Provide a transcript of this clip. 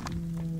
Mm-hmm.